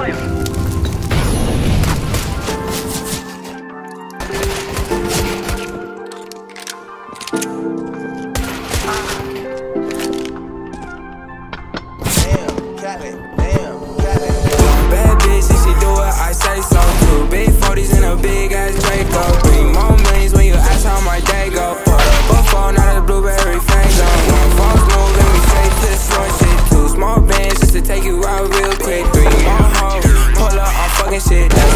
Damn, got it.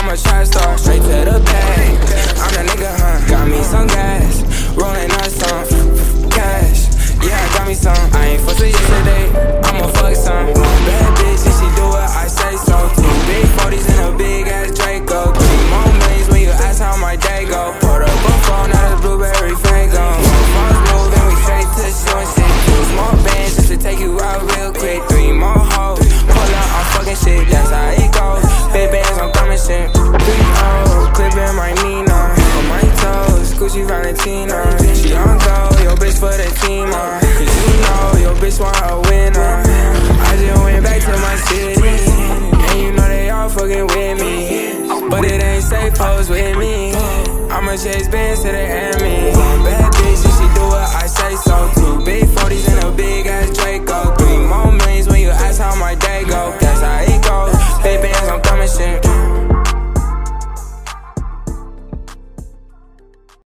I'm a to star, straight to the bank. she Valentina She on go, yo bitch for the team, uh. Cause you know, your bitch want a winner. I just went back to my city. And you know they all fucking with me. But it ain't safe, pose with me. I'ma chase bands to the end